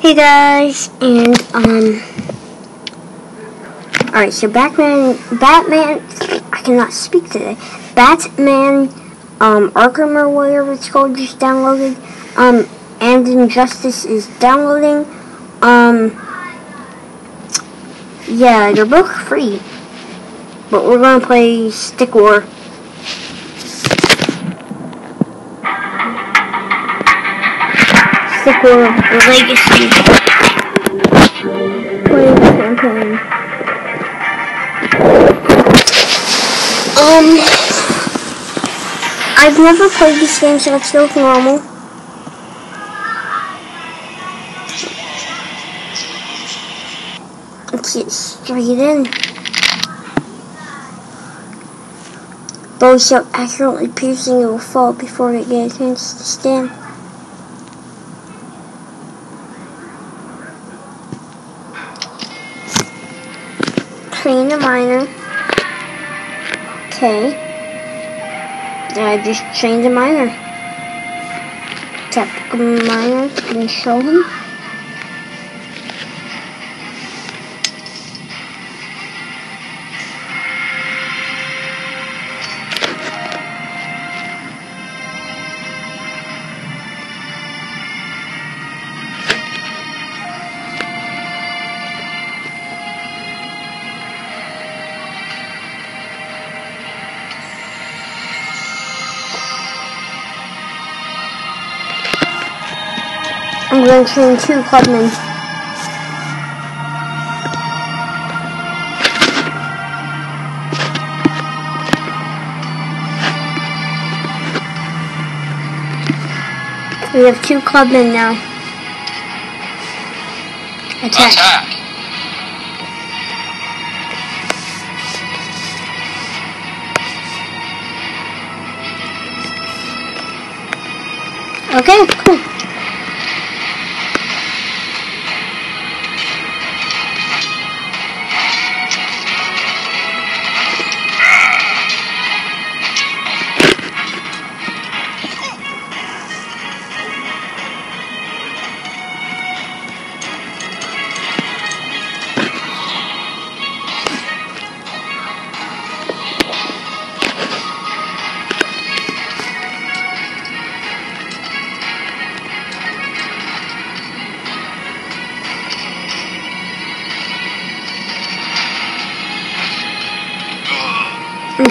Hey guys, and um, all right. So Batman, Batman, I cannot speak today. Batman, um, Arkham or whatever it's called, just downloaded. Um, and Injustice is downloading. Um, yeah, they're both free, but we're gonna play Stick War. War Legacy. Campaign. Um, I've never played this game, so it's still normal. Let's get straight in. Bow so accurately piercing it will fall before it gets a chance to stand. Train a miner. Okay. I just trained a miner. Tap the miner and show him. I'm going to train two clubmen. We have two clubmen now. Attack. Attack! Okay, cool.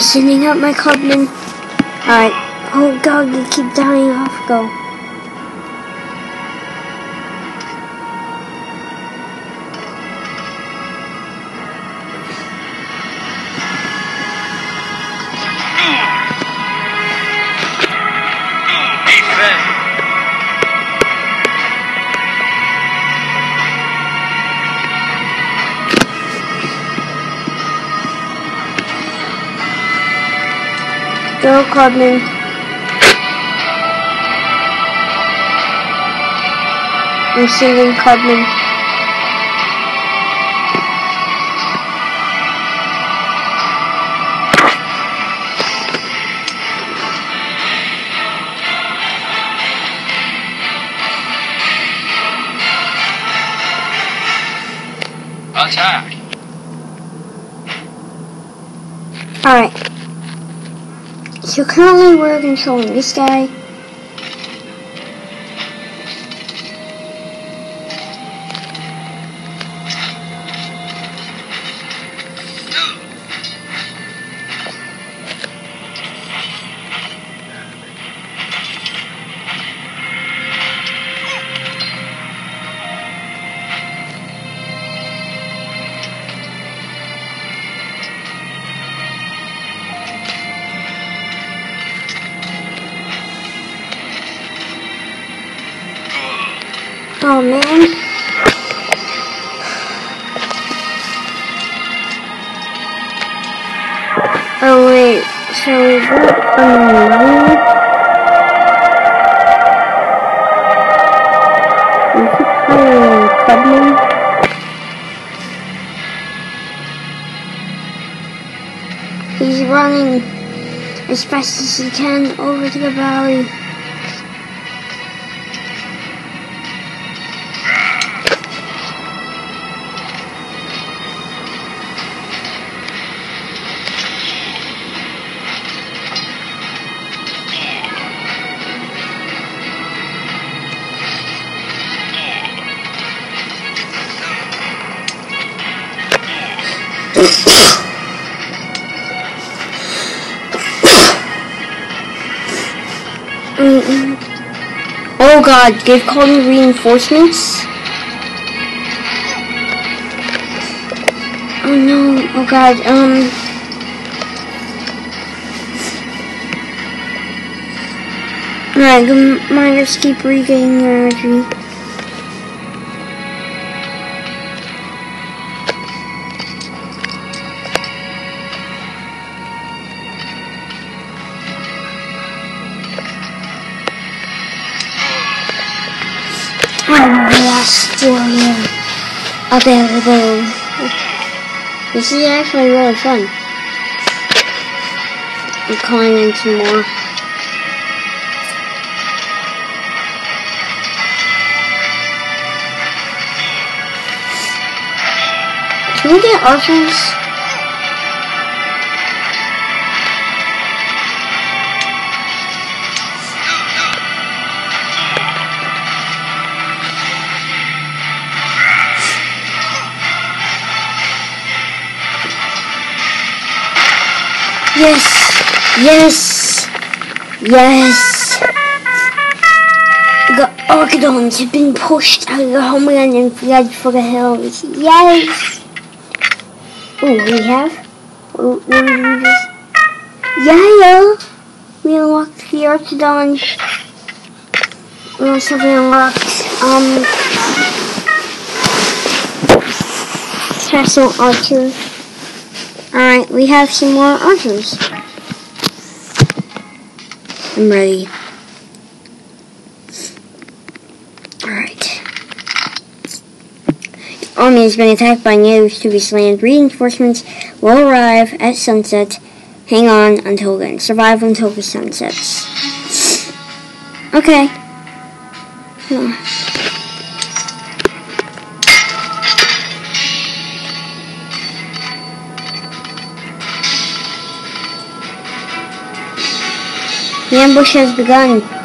Sending out my clubmen. Alright. Oh god, you keep dying off. Go. Go, clubmen. I'm sending clubmen. Attack! Alright. So currently we're controlling this guy. As fast as he can over to the valley. God, they've called in reinforcements. Oh no, oh god, um... Alright, the miners keep regaining their energy. This is actually really fun. I'm calling in some more. Can we get archers? Yes! Yes! Yes! The Archidons have been pushed out of the homeland and fled for the hills. Yes! Oh, we have? Did we just... Yeah! We unlocked the Archidon. We also unlocked, um... Castle Archer. We have some more archers. I'm ready. Alright. Army has been attacked by natives to land. Reinforcements will arrive at sunset. Hang on until then. Survive until the sun sets. Okay. The ambush has begun.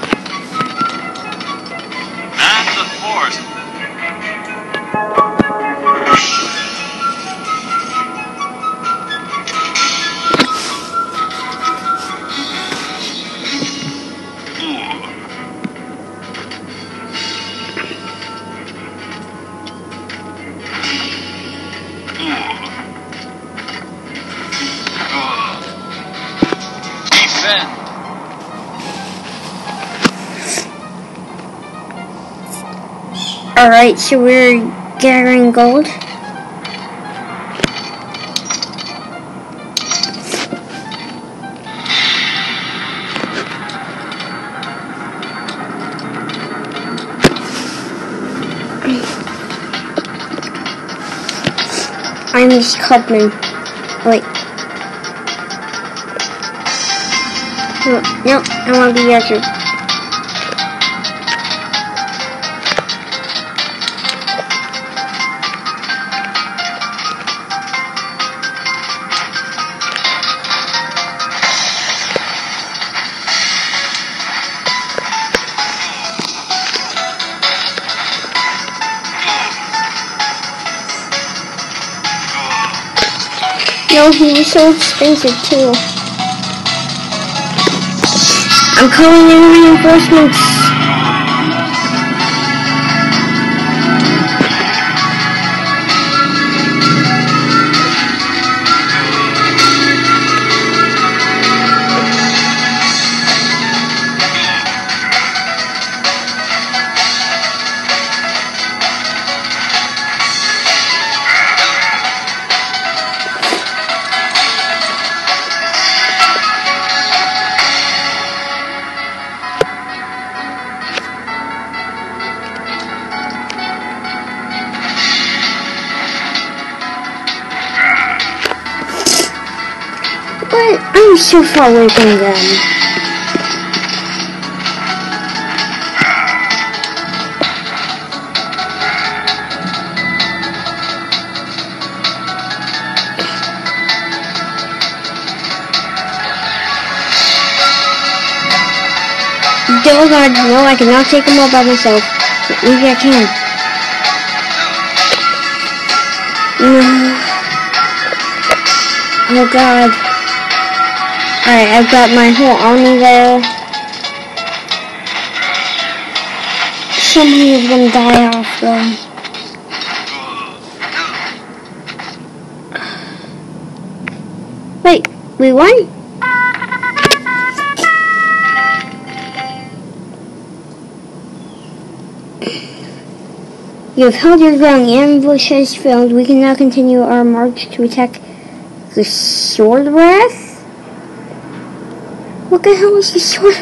Alright, so we're gathering gold. I'm Miss Cudman. Wait. No, no, I want to be Yazoo. Mm-hmm, he was so expensive too. I'm calling in reinforcements. Far away from. Oh god, no, I cannot take them all by myself. Maybe I can. No. Oh god. Alright, I've got my whole army there. somebody is gonna die off though. Wait, we won? You have held your ground. The ambush has failed. We can now continue our march to attack the Swordwrath? What the hell is the Sword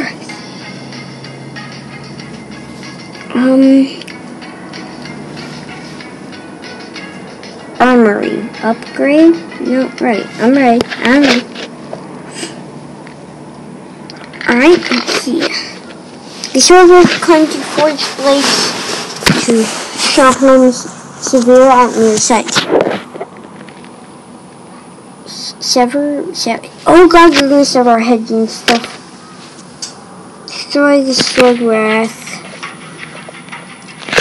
Um... Armory. Upgrade? No, right. I'm ready. I'm ready. Alright, let's see. The Wrath climbed to Forge Blades to sharpen severe at near sight. Sever, sever. Oh god, we're gonna sever our heads and stuff. Destroy the Swordwrath.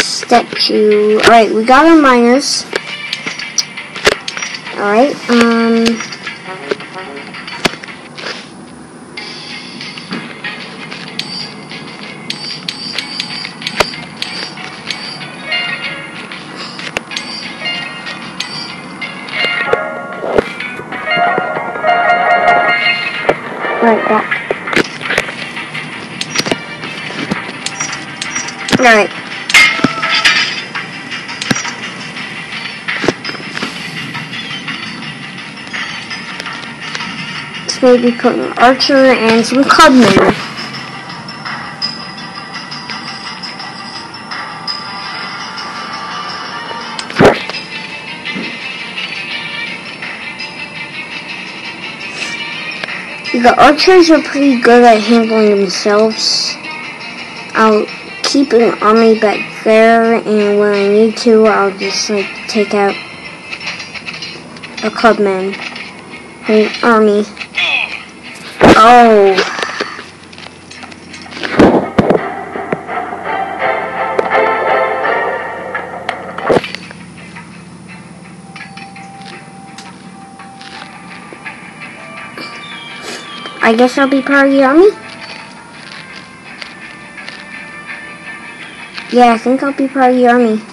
Statue. Alright, we got our miners. Alright, um. Maybe put an archer and some clubmen. The archers are pretty good at handling themselves. I'll keep an army back there, and when I need to, I'll just like take out a clubman, an army. Oh. I guess I'll be part of the army? Yeah, I think I'll be part of the army.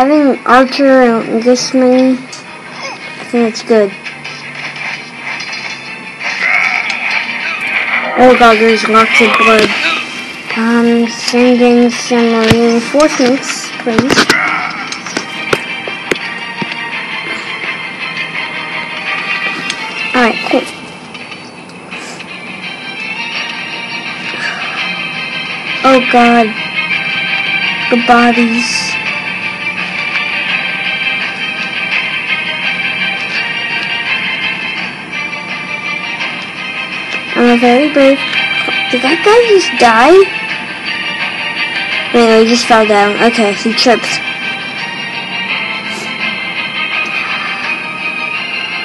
Having Archer this many, I think it's good. Oh god, there's lots of blood. Um, send in some reinforcements, please. Alright, cool. Oh god. The bodies. I'm a very brave. Did that guy just die? Wait, no, he just fell down. Okay, he tripped.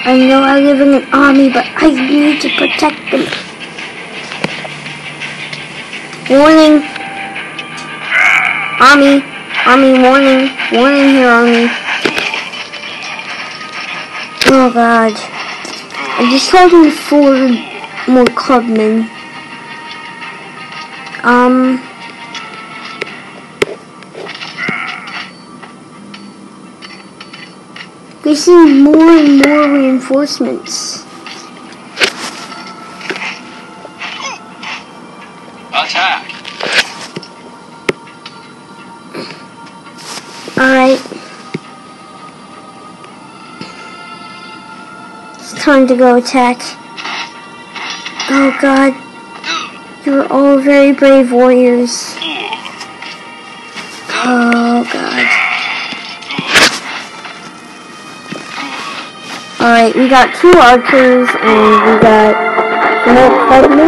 I know I live in an army, but I need to protect them. Warning. Army. Army, warning. Warning here, army. Oh god. I just told him four more clubmen. Um... We see more and more reinforcements. Attack! Alright. It's time to go attack. Oh god. You're all very brave warriors. Oh god. Alright, we got two archers and we got more clubmen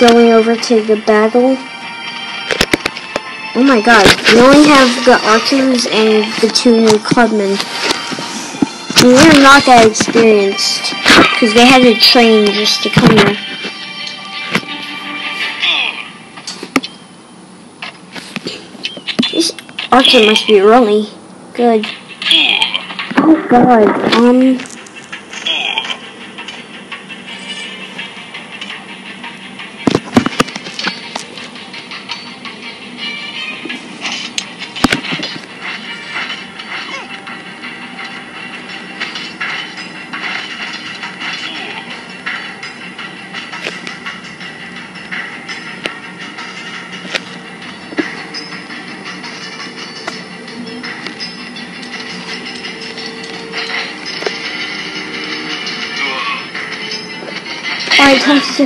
going over to the battle. Oh my god, we only have the archers and the two new clubmen. They're not that experienced, because they had to train just to come here. This archer must be really good. Oh god. Um.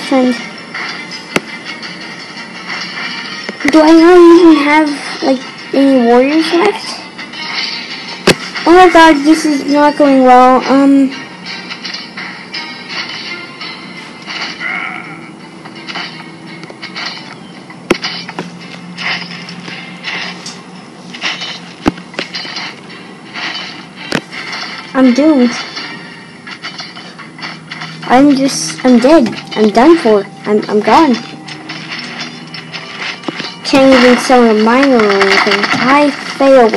Defend. Do I not even have, like, any warriors left? Oh my god, this is not going well. Um... I'm doomed. I'm just, I'm dead. I'm done for. I'm, I'm gone. Can't even sell a miner or anything. I failed.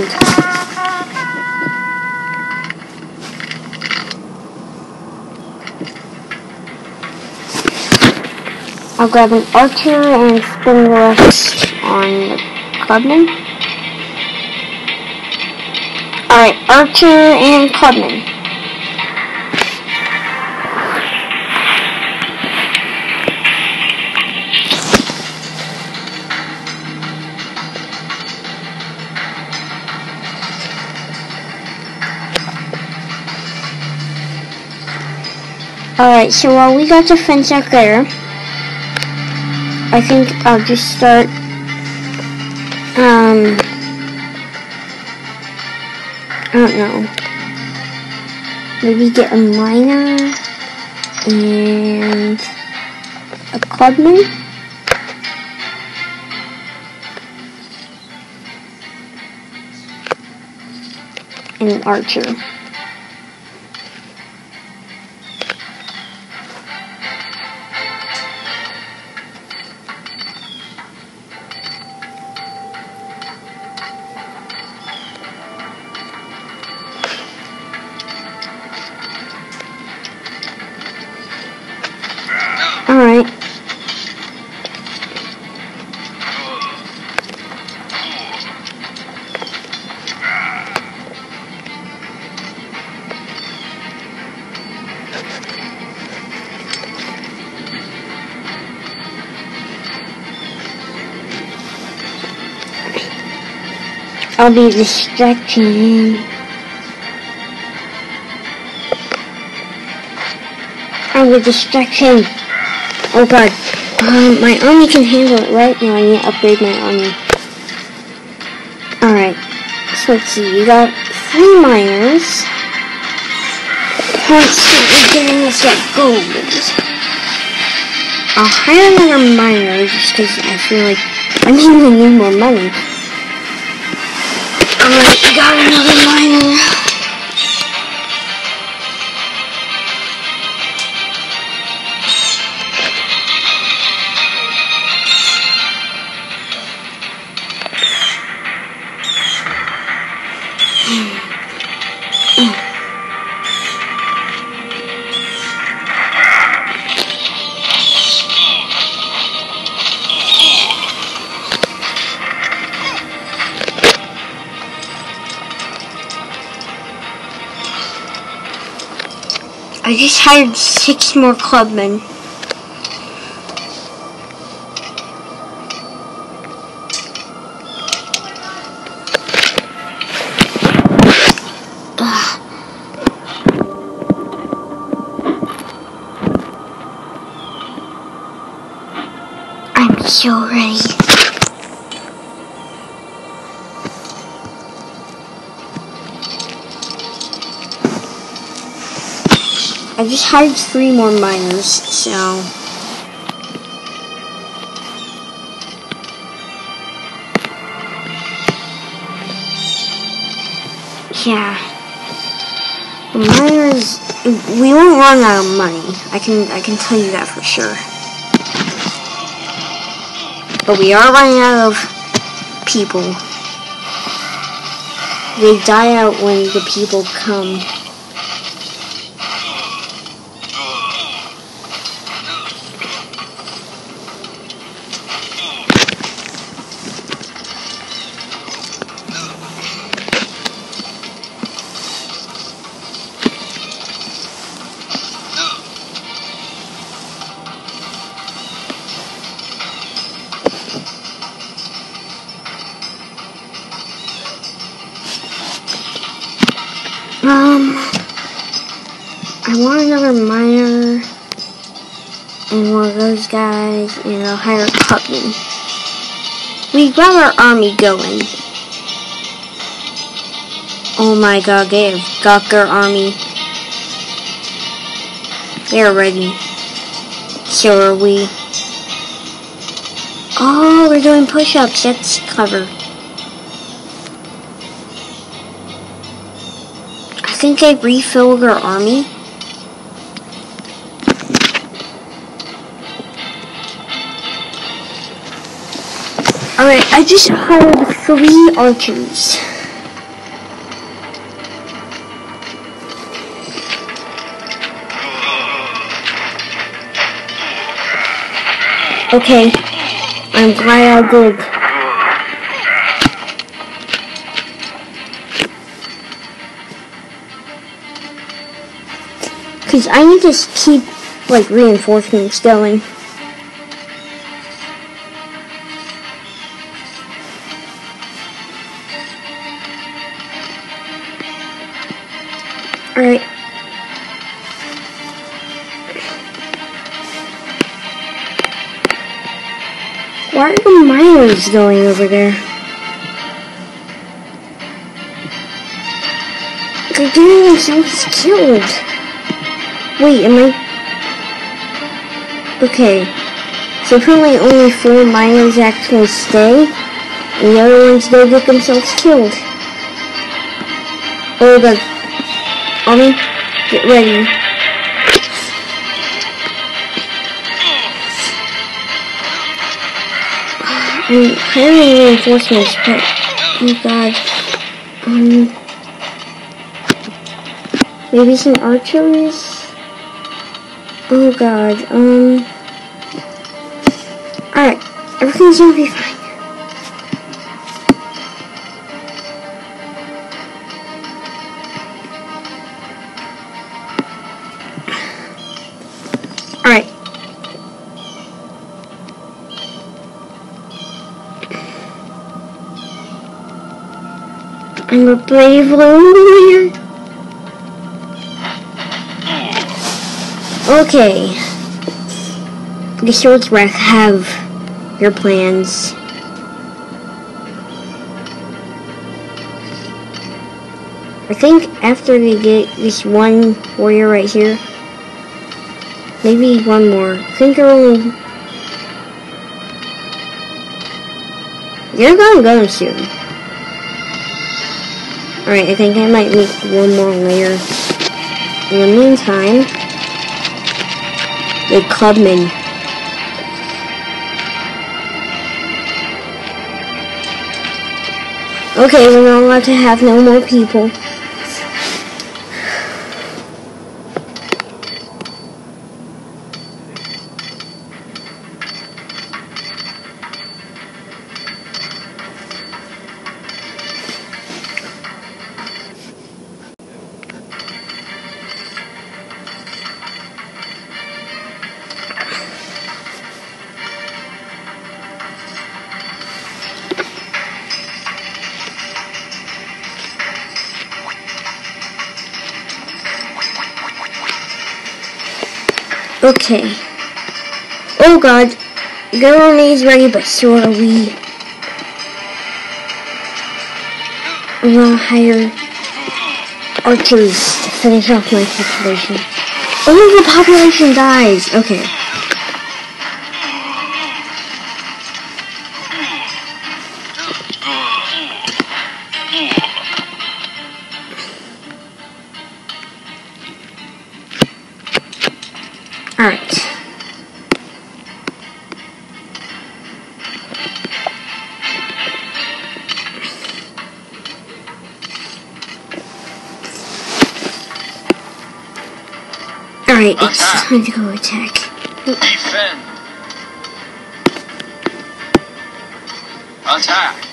I'll grab an archer and spin the rest on the Clubman. Alright, archer and Clubman. Alright, so while we got the fence out there, I think I'll just start, um, I don't know, maybe get a miner and a clubman. And an archer. I'll be distracting. I will distract him. Oh god. Um, my army can handle it right now. I need to upgrade my army. Alright. So let's see. We got three miners. Constantly getting us that gold. I'll hire another miner just because I feel like I need to need more money. Alright, we got another miner. Hired six more clubmen. Hired three more miners, so. Yeah. The miners, we won't run out of money. I can, I can tell you that for sure. But we are running out of people. They die out when the people come. And hire. We got our army going. Oh my god, they have got their army. They're ready. So are we. Oh, we're doing push-ups. That's clever. I think they refilled their army. Alright, I just hired three archers. Okay, I'm glad I did. Cause I need to keep like reinforcements going. The miners going over there? They're getting themselves killed. Wait, am I... Okay. So apparently only four miners actually stay, and the other ones go get themselves killed. Oh god. Army, get ready. I'm hiring reinforcements, but oh god. Um maybe some archers? Oh god, um Alright, everything's gonna be fine. A brave warrior. Okay. The Swords Wreck have your plans. I think after they get this one warrior right here, maybe one more. I think they're only... They're gonna go soon. Alright, I think I might make one more layer. In the meantime, the clubman. Okay, we're not allowed to have no more people. Okay. Oh god. Army is ready, but so are we. I'm gonna hire archers to finish off my population. Oh, the population dies. Okay. It's Attack. time to go attack. Defend. Attack.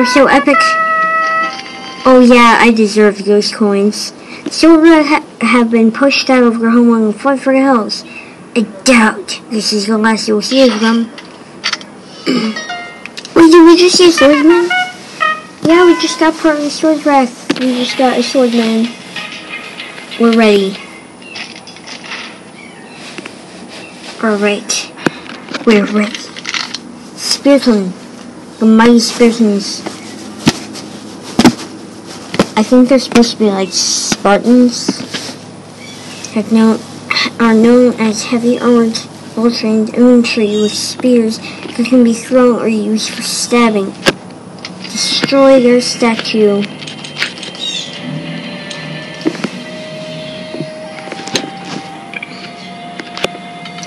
They're so epic. Oh yeah, I deserve those coins. Silver ha have been pushed out of their home on fight for the hills. I doubt this is the last you'll see of them. Wait, did we just see a swordsman? Yeah, we just got part of the Swordwrath. We just got a swordman. We're ready. Alright. We're ready. Spearton. The mighty Speartons. I think they're supposed to be like Spartans. Are known as heavy armored, well trained infantry with spears that can be thrown or used for stabbing. Destroy their statue.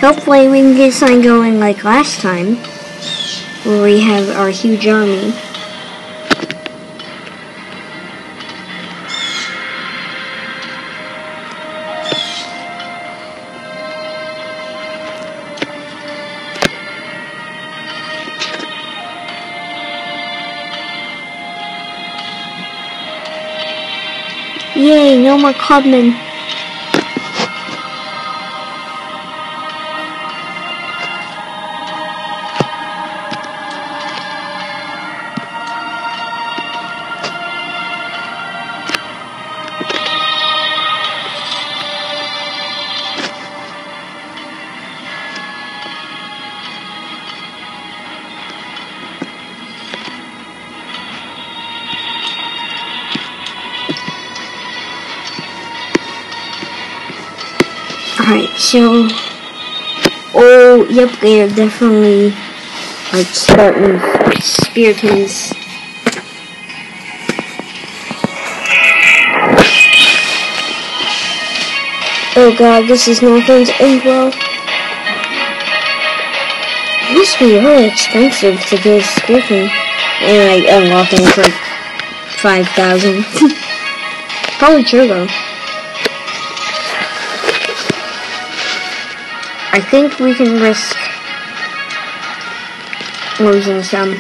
Hopefully we can get something going like last time, where we have our huge army. Yay, no yep, they are definitely like or Spartans. Oh god, this is going to end well. It must be really expensive to a Spartan. And like unlocking for like 5,000. Probably true though. I think we can risk losing some.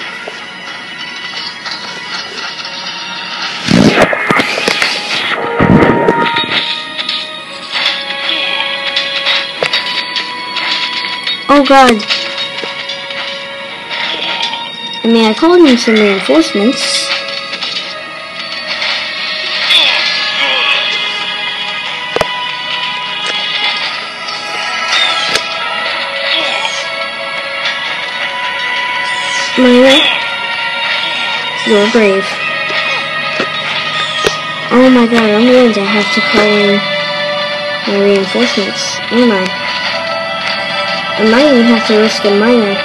Oh god. I mean, I called in some reinforcements. Myra, you're brave. Oh my god, I'm going to have to call in my reinforcements, oh am I? I might even have to risk a miner.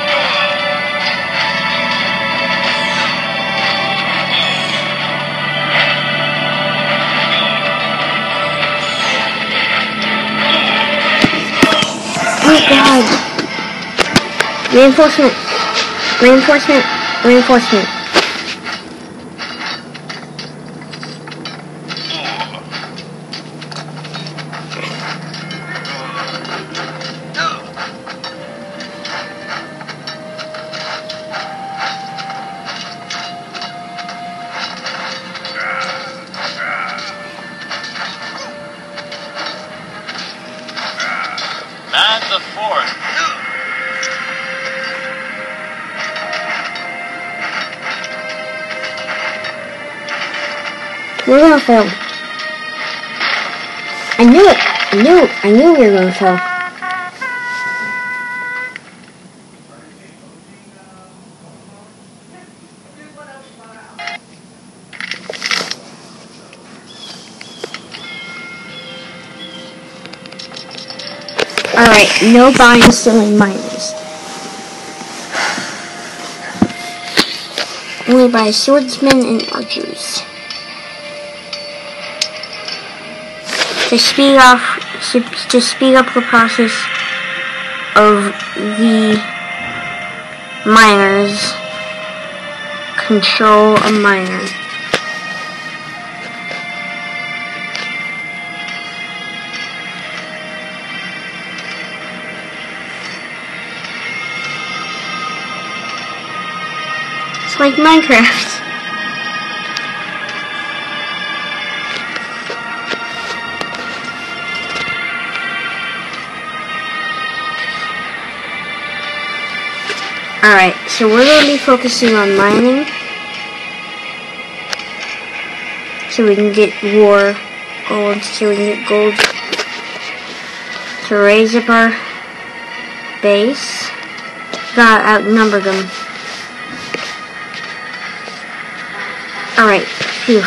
Oh god! Reinforcement! Reinforcement! Reinforcement! We're gonna fail. I knew it! I knew I knew we were gonna fail. Alright, no buying selling miners. Only buy swordsmen and archers. to speed off to speed up the process of the miners. Control a miner. It's like Minecraft. So we're to be focusing on mining. So we can get war gold, so we can get gold to raise up our base. Got outnumbered them. Alright, phew.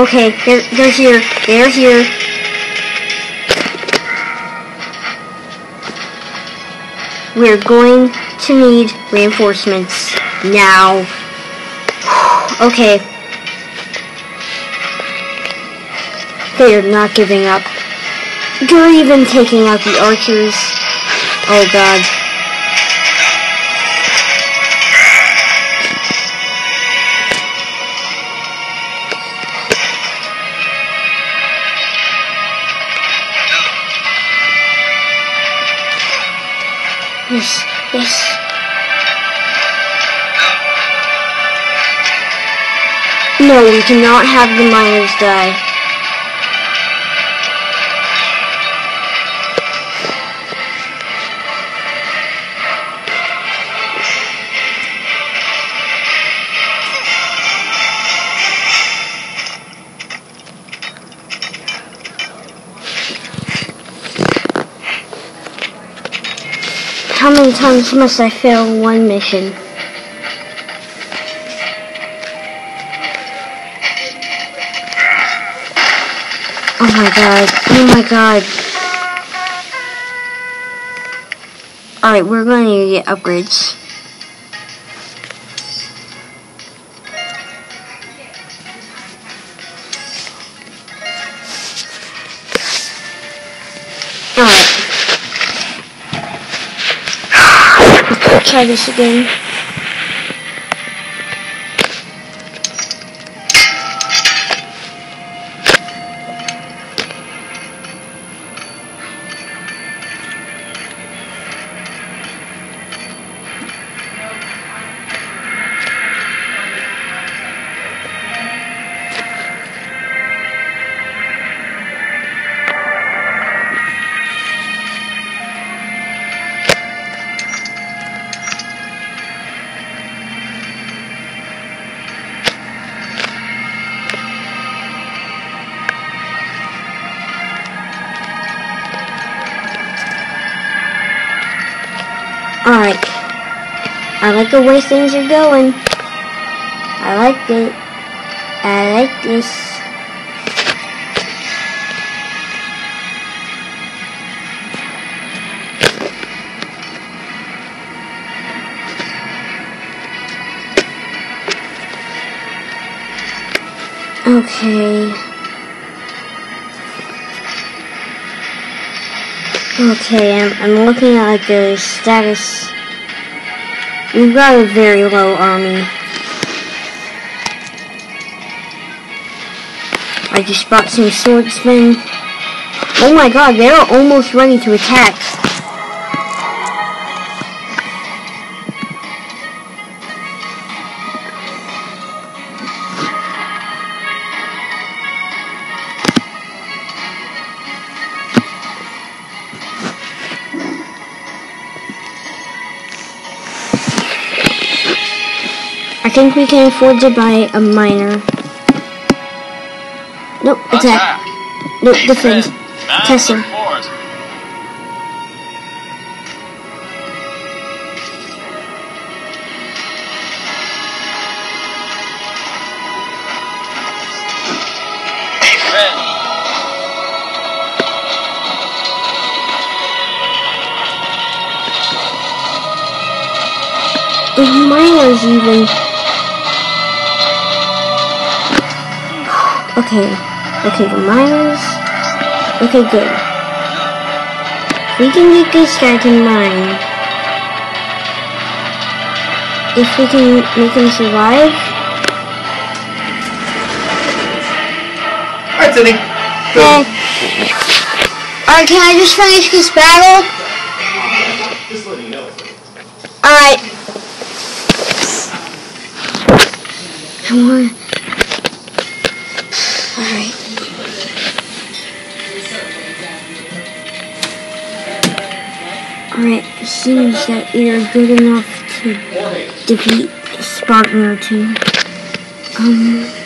Okay, they're, they're here. They're here. We're going to need reinforcements now. okay. They are not giving up. They're even taking out the archers. Oh god. Yes. No, we cannot have the miners die. How many times must I fail one mission? Oh my god. Oh my god. Alright, we're going to get upgrades. Try this again. Like the way things are going. I like it. I like this. Okay. Okay, I'm, I'm looking at like the status. We've got a very low army. I just bought some swordsmen. Oh my god, they're almost ready to attack. I think we can afford to buy a miner. Nope, attack. Nope, defend. Tesla. Okay, the miners. Okay, good. We can get this guy to mine. If we can make him survive. Alright, Sydney. Okay. Alright, can I just finish this battle? Just letting you know. Alright. Come on. Seems that are good enough to defeat Spearton or two. Um.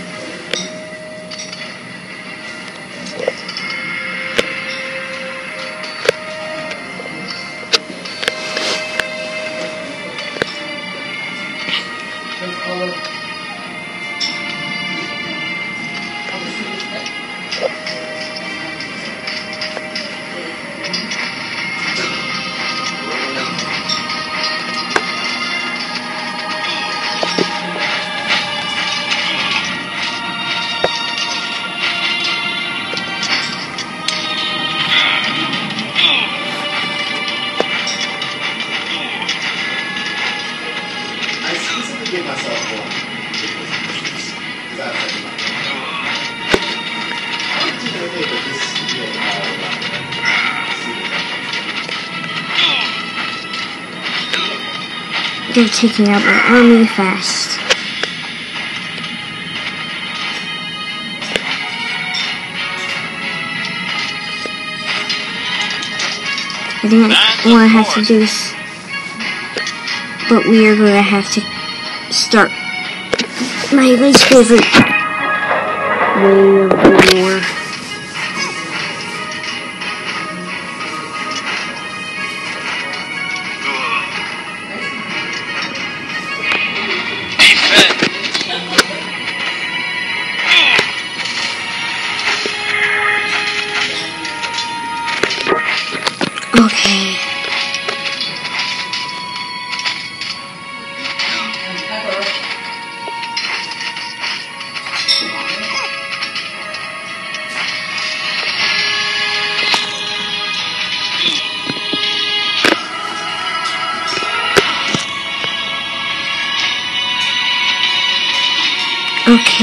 They're taking out my army fast. I think I want to have to do this. But we are going to have to start my least favorite way of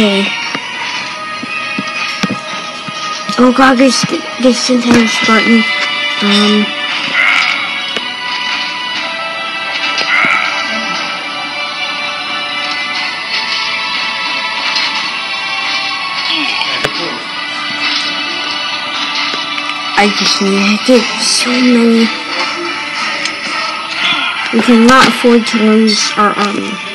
Okay. Oh god, this this entire Spearton. Um. I just need to get so many. We cannot afford to lose our army.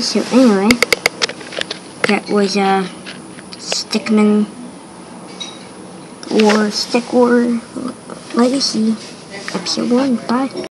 So anyway, that was uh, Stickman or Stick War Legacy episode 1. Bye.